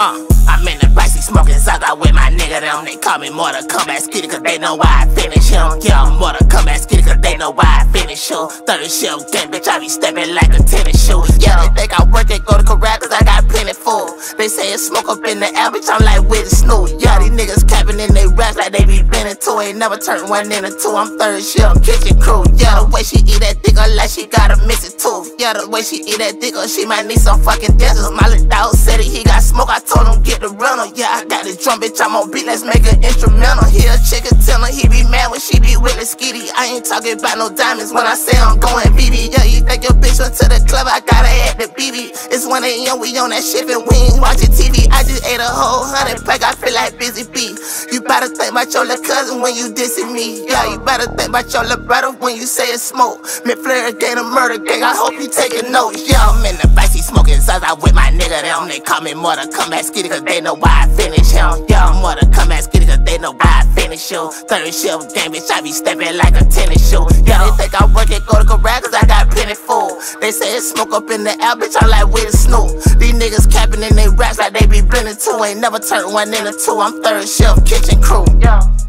uh. I'm in the backseat smoking Zaza with my nigga them. They call me Mortal Kombat Skitty cause they know why I finish him. Yeah, I'm Mortal Kombat Skitty cause they know why I finish him. Third shift game, bitch, I be stepping like a tennis shoe. Yeah, they think I work it, go to corral cause I got plenty full. They say it's smoke up in the air, bitch, I'm like Wiz and Snoop. Yeah, these niggas in they raps like they be bending two. Ain't never turned one into two. I'm third shift kitchen crew. Yeah, the way she eat that dick, like she got a missing tooth. Yeah, the way she eat that dick, she might need some fucking dentures. My little dog said it, he got smoke. I told him get the rental. Yeah, I got this drum, bitch. I'm on beat. Let's make an instrumental. Here, chicken tenor. He be mad when she be with the skitty. I ain't talking about no diamonds when I say I'm going BB. Yeah, you think your bitch went to the club? I gotta at the BB. It's 1 a.m. We on that shit and we ain't watching TV. Ate a whole hundred pack. I feel like busy bee. You better think about your little cousin when you dissing me. Yeah, you better think about your little brother when you say it's smoke. Me Flair gang a murder gang. I hope you taking notes. Yeah, I'm in the backseat smoking Zaza with my nigga. Them they call me Mortal Kombat Skitty cause they know why I finish him. Yeah, I'm Mortal Kombat Skitty cause they know why I finish you. Third shift game, bitch, I be stepping like a tennis shoe. Yeah, they think I work it, go to cause I got plenty full. They say it's smoke up in the air, bitch, I'm like Wiz and Snoop. These niggas capping in they raps like they be blending two. Ain't never turned one into two. I'm third shift kitchen crew. Yeah.